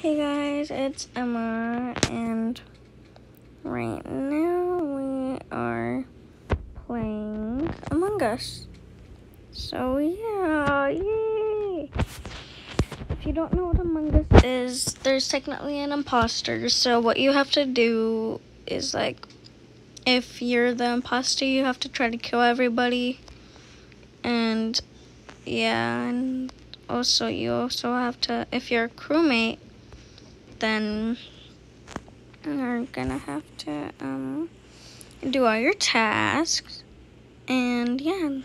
Hey guys, it's Emma, and right now we are playing Among Us. So yeah, yay! If you don't know what Among Us is, there's technically an imposter. So what you have to do is like, if you're the imposter, you have to try to kill everybody, and yeah, and also you also have to, if you're a crewmate then you're gonna have to um, do all your tasks. And yeah,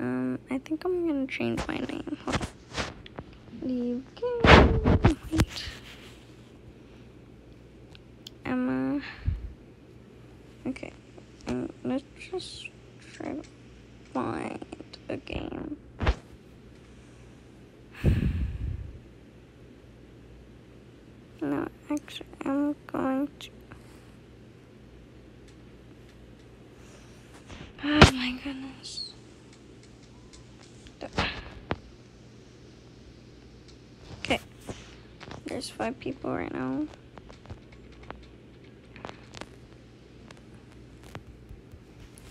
um, I think I'm gonna change my name. Hold on. Leave game. Wait. Emma. Okay, and let's just try to find a game. No, actually, I'm going to. Oh my goodness. Okay. There's five people right now.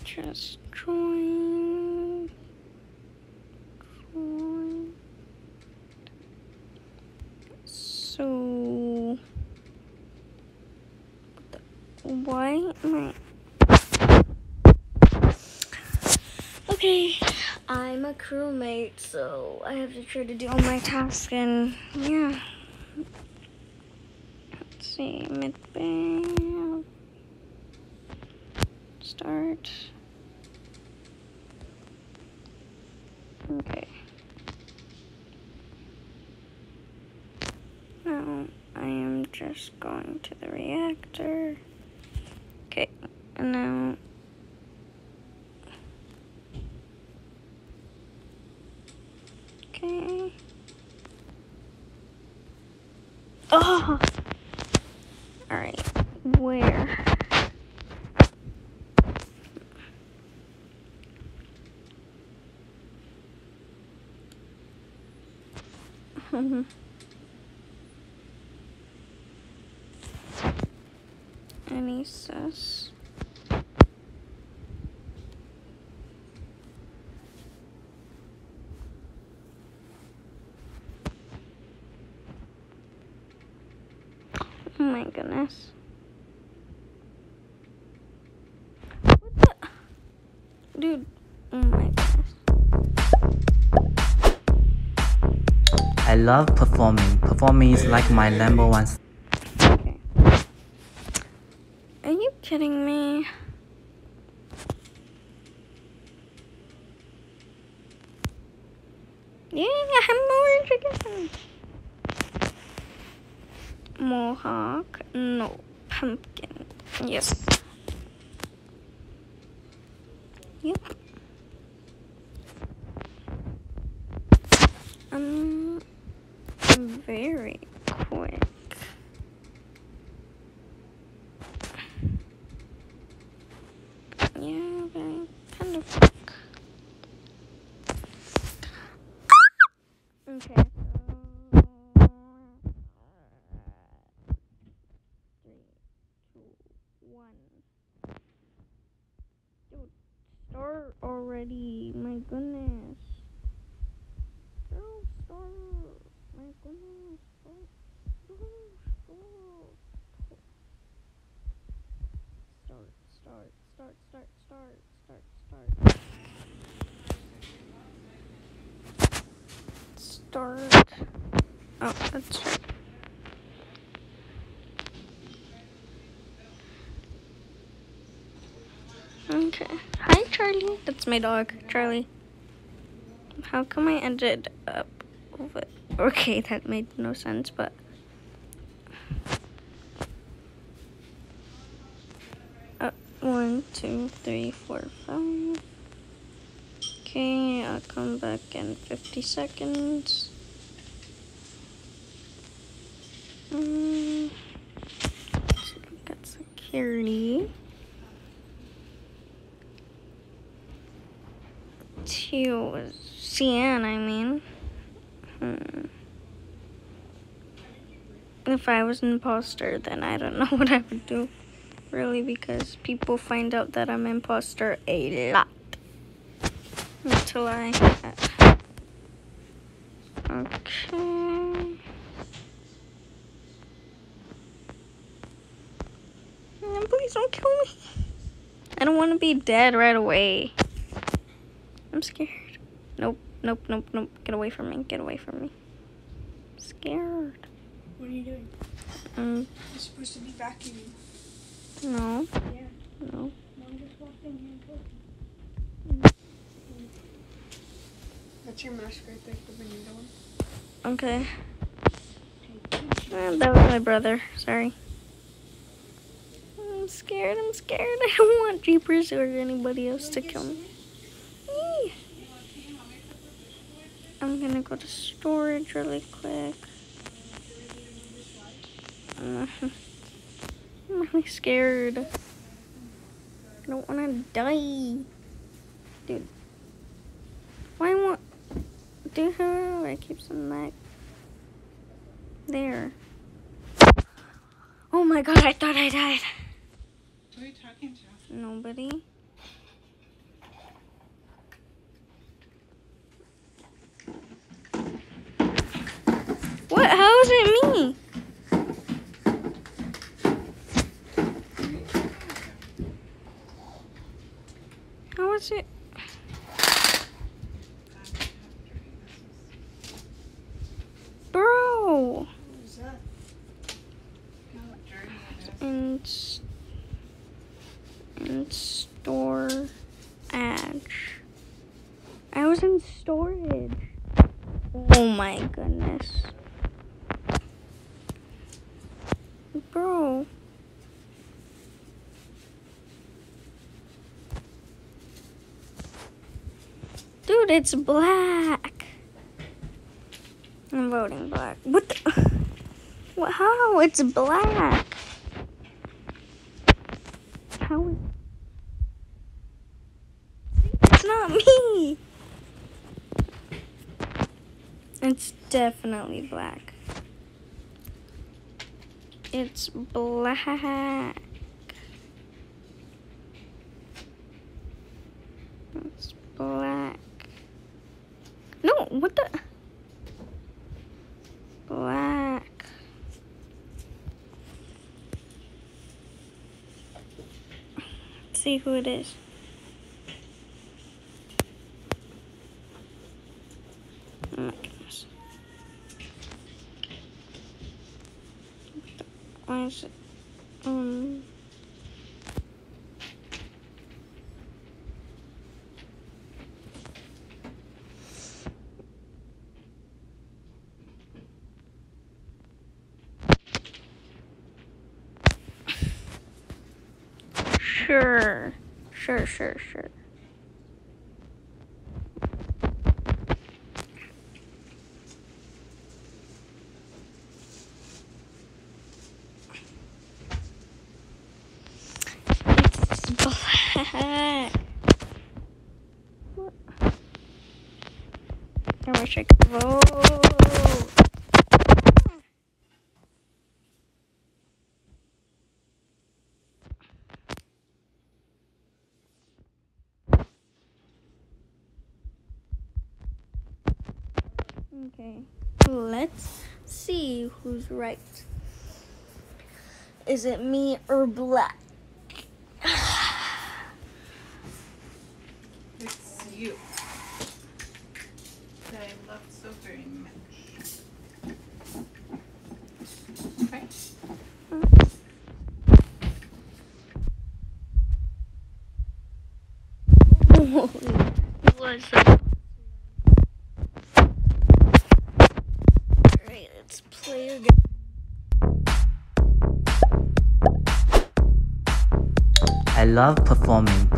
Just Why am I. Okay, I'm a crewmate, so I have to try to do all my tasks, and yeah. Let's see, mid band. Start. Okay. Now I am just going to the reactor. Now. Okay. Oh! Alright, where? Any sus? I love performing. Performing is like my number one. Are you kidding me? Yeah, I'm more chicken. Mohawk, no, pumpkin. Yes. Yep. Um, very quick. Yeah, very kind of quick. Okay. so- Three, two, one. Dude, start already. My goodness. Girl, start. My goodness. Start. Girl, start. Start, start, start, start, start, start, start. Start. Oh, that's. Okay. Hi, Charlie. That's my dog, Charlie. How come I ended up with... Okay, that made no sense, but... Uh, one, two, three, four, five. Okay, I'll come back in 50 seconds. Mm, let's look at security. To CN, I mean. Hmm. if I was an imposter, then I don't know what I would do, really, because people find out that I'm imposter a lot until I. Okay. Please don't kill me. I don't want to be dead right away. I'm scared. Nope, nope, nope, nope. Get away from me. Get away from me. I'm scared. What are you doing? Um, You're supposed to be vacuuming. no, Yeah. no. Mom just walked in here and. That's your mask right there, the Benito one. Okay. That was my brother. Sorry. I'm scared. I'm scared. I don't want Jeepers or anybody else to kill me. Yee. I'm gonna go to storage really quick. Uh, I'm really scared. I don't want to die. Dude. Why won't... Dude, how do I keep some back? There. Oh my god, I thought I died. Who are you talking to? Nobody. What? How is it me? How is it? Bro! Who's that? How dirty it is. And, s- and store edge. I was in storage. Oh my goodness. Dude, it's black. I'm voting black. What the? What, how? It's black. How is... It's not me. It's definitely black. It's black. It's black. No, what the? Black. Let's see who it is. Oh my goodness. It? Um. Sure. Sure, sure, sure. It's black. What? Okay, let's see who's right. Is it me or black? It's you. That I love so very much. Okay. was a- Alright, let's play again. I love performing.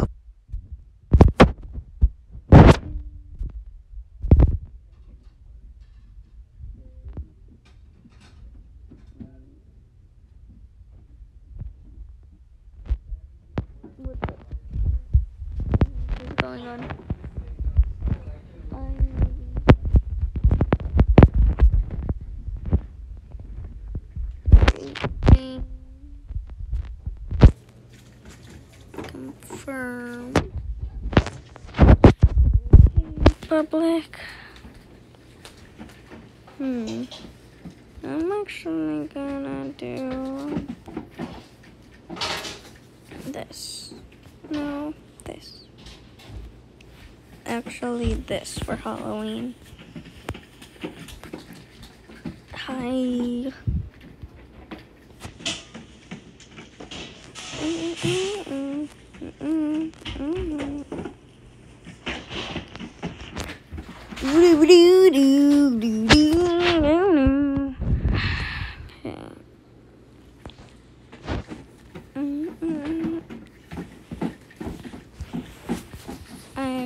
going on. Confirm. Public. Hmm. I'm actually gonna do this. Actually, this for Halloween. Hi.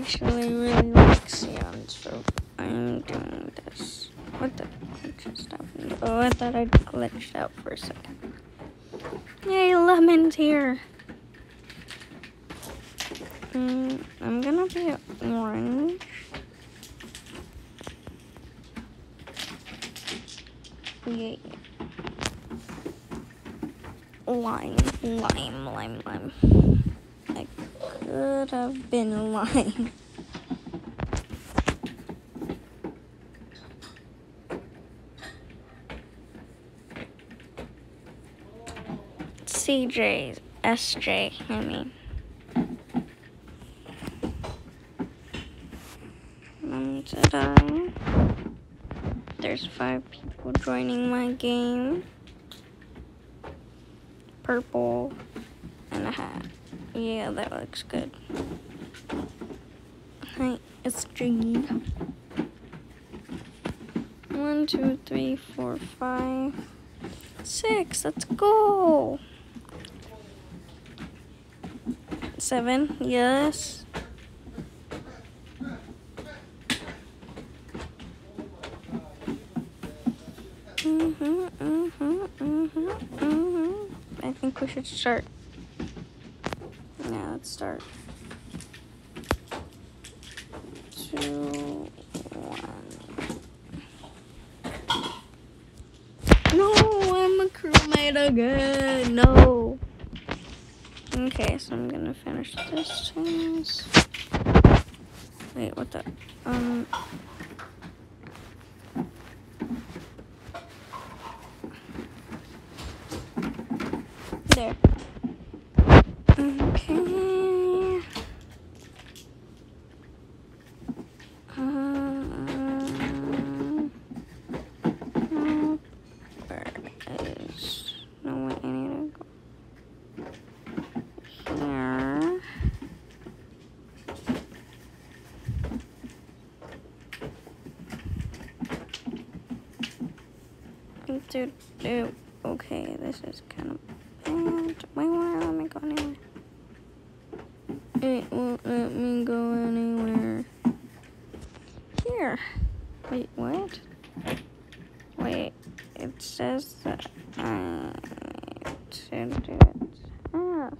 Actually really like Sion, so I'm doing this. What the just happened? Oh, I thought I glitched out for a second. Yay, Lemon's here. Mm, I'm gonna be orange. Yay. Lime, lime, lime, lime. Could have been lying. CJ, SJ, I mean. There's five people joining my game. Purple and a hat. Yeah, that looks good. Hi, it's G. One, two, three, four, five, six. Let's go. Seven, yes. Mhm, mhm, mhm, mhm. I think we should start. Let's start. Two, one. No, I'm a crewmate again. No. Okay, so I'm gonna finish this task. Wait, what the? Um. There. Okay. Um, uh, where is? No, wait, I need to go here. Do, do. Okay, this is kind of bad. Wait, won't let me go anywhere. Here. Wait, what? Wait, it says that I need to do a task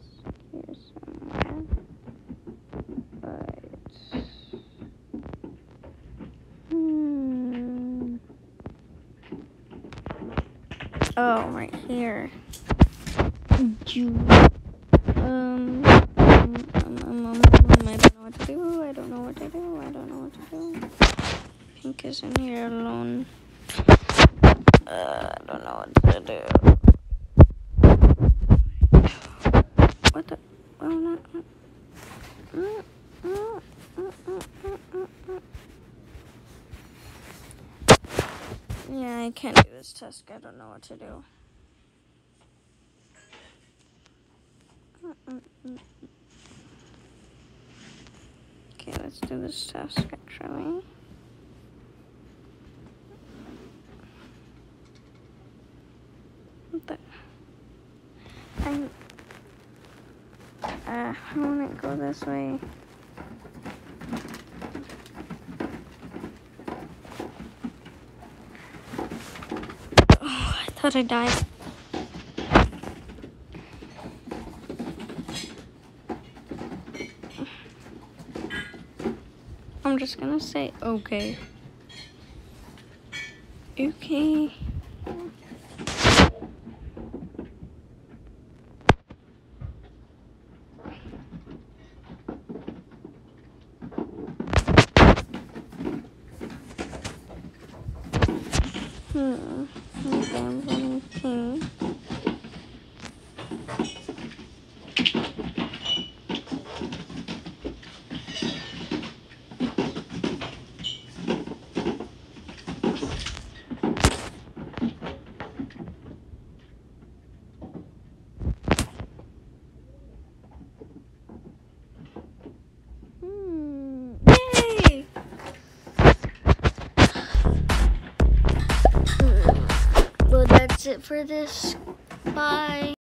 here somewhere. But. Hmm. Oh, right here. You. Um, um, um, um, um, um, I don't know what to do. I don't know what to do. I don't know what to do. Pink is in here alone. Uh, I don't know what to do. What the? Oh, no. Mm, mm, mm, mm, mm, mm, mm. Yeah, I can't do this task. I don't know what to do. Okay, let's do this task actually. The? I'm. Uh, I want to go this way. Oh, I thought I died. I'm just gonna say okay. Okay. Hmm. Okay, I'm for this. Bye.